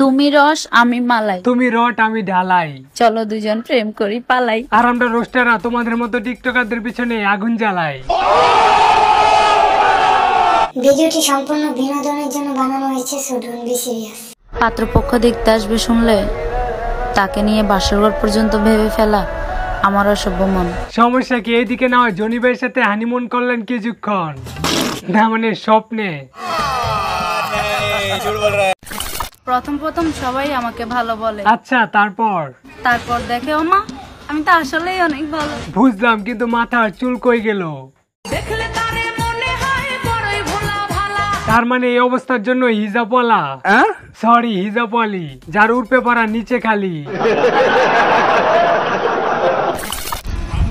তুমি রস আমি মালাই। তুমি রট আমি ঢালাই। চলো দুজন প্রেম করি পালাই। আর আমরা রোস্টাররা তোমাদের মতো টিকটকারদের পিছনে আগুন জ্বালাই। ভিডিওটি সম্পূর্ণ বিনোদনের জন্য বানানো হয়েছে সো ডোন্ট বি সিরিয়াস পাত্রপক্ষ দেখতে আসবে শুনলে তাকে নিয়ে বাসরঘর পর্যন্ত ভেবে ফেলা আমার অসভ্য মন। সমস্যা কি? এইদিকে না হয় জনি ভাইয়ের সাথে হানিমুন করলেন কিছুক্ষণ। না মানে স্বপ্নে। প্রথম প্রথম সবাই আমাকে ভালো বলে। আচ্ছা তারপর? তারপর দেখে ও মা আমি তো আসলেই অনেক ভালো। বুঝলাম কিন্তু মাথার চুল কই গেল? তার মানে এই অবস্থার জন্য হিজাবওয়ালা? সরি হিজাবওয়ালি যার উর্পে পড়া নিচে খালি।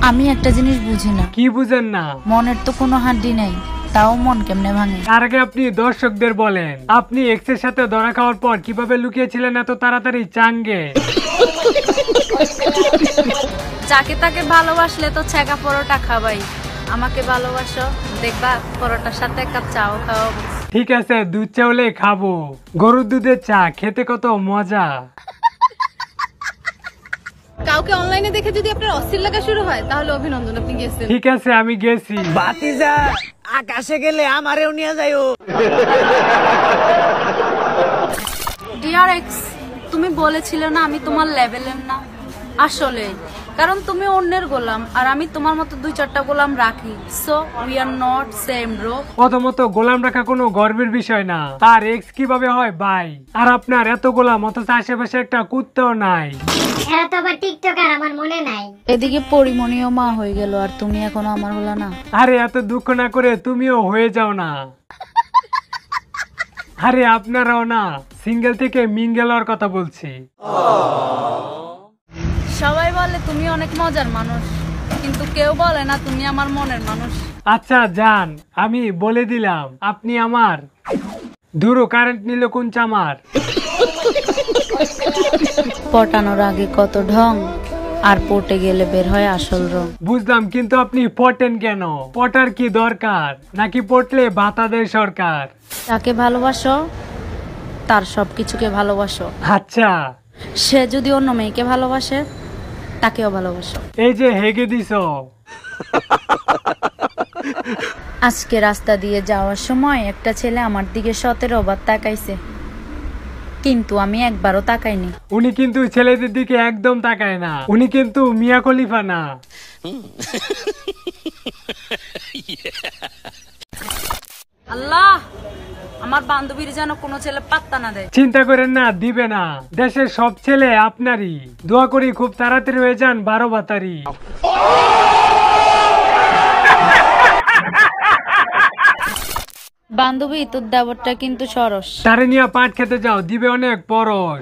আমি একটা জিনিস বুঝি না। কি বুঝেন না? মনের তো কোনো হাড্ডি নেই। তাও মন কেমনে ভাঙে? তার আগে আপনি দর্শকদের বলেন আপনি এক্সের সাথে ধরা খাওয়ার পর কীভাবে লুকিয়েছিলেন এত তাড়াতাড়ি চাঙ্গে? যাকে তাকে ভালোবাসলে তো ছেঁকা পরোটা খাবাই। আমাকে ভালোবাসো দেখবা পরোটার সাথে এক কাপ চাও খাওয়াবো। ঠিক আছে দুধ চা হলে খাব। গরুর দুধের চা খেতে কত মজা। কাউকে অনলাইনে দেখে যদি আপনার অস্থির লাগা শুরু হয় তাহলে অভিনন্দন আপনি গেছেন। ঠিক আছে আমি গেছি। বাতি বাতিজা! আকাশে গেলে আমারেও নিয়ে যাইও। ডিয়ার এক্স তুমি বলেছিলে না আমি তোমার লেভেলের না। আসলে। কারণ তুমি অন্যের গোলাম আর আমি তোমার মতো দুই চারটা গোলাম রাখি। So we are not same bro প্রথমত গোলাম রাখা কোনো গর্বের বিষয় না। তার এক্স কীভাবে হয়? বাই। আর আপনার এত গোলাম অথচ আশেপাশে একটা কুত্তাও নাই। এরা তো আবার টিকটকার আমার মনে নাই। এদিকে মা হয়ে গেল আর তুমি এখনও আমার হলো না। আরে এত দুঃখ না করে তুমিও হয়ে যাও না। আরে আপনারাও না। সিঙ্গেল থেকে মিঙ্গেল হওয়ার কথা বলছি। সবাই বলে তুমি অনেক মজার মানুষ কিন্তু কেউ বলে না তুমি আমার মনের মানুষ। আচ্ছা যান আমি বলে দিলাম আপনি আমার। দূরও কারেন্ট নিল কোন চামার পটানোর আগে কত ঢং আর পটে গেলে বের হয় আসল রং। বুঝলাম কিন্তু আপনি পটেন কেন? পটার কি দরকার? নাকি পটলে বাতা দেয় সরকার? তাকে ভালোবাসো তার সব কিছুকে ভালোবাসো। আচ্ছা। সে যদি অন্য মেয়েকে ভালোবাসে তাকেও ভালোবাসো। এই যে হেগে দিছ। আজকে রাস্তা দিয়ে যাওয়ার সময় একটা ছেলে আমার দিকে সতেরো বার তাকাইছে। কিন্তু আমি একবারও তাকাইনি। উনি কিন্তু ছেলেদের দিকে একদম তাকায় না। উনি কিন্তু মিয়া খলিফা না। আমার বান্ধবীর যেন কোনো ছেলে পাত্তা না দেয়। চিন্তা করেন না দিবে না। দেশের সব ছেলে আপনারই। দোয়া করি খুব তাড়াতাড়ি হয়ে যান বারো বাতারি বান্ধবী তোর দেবরটা কিন্তু সরস। তারে নিয়ে পাট খেতে যাও দিবে অনেক পরশ।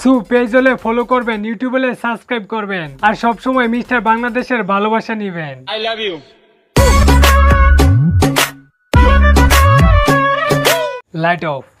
সু পেজ হলে ফলো করবেন ইউটিউব হলে সাবস্ক্রাইব করবেন। আর সবসময় মিস্টার বাংলাদেশের ভালোবাসা নিবেন। I love you light off.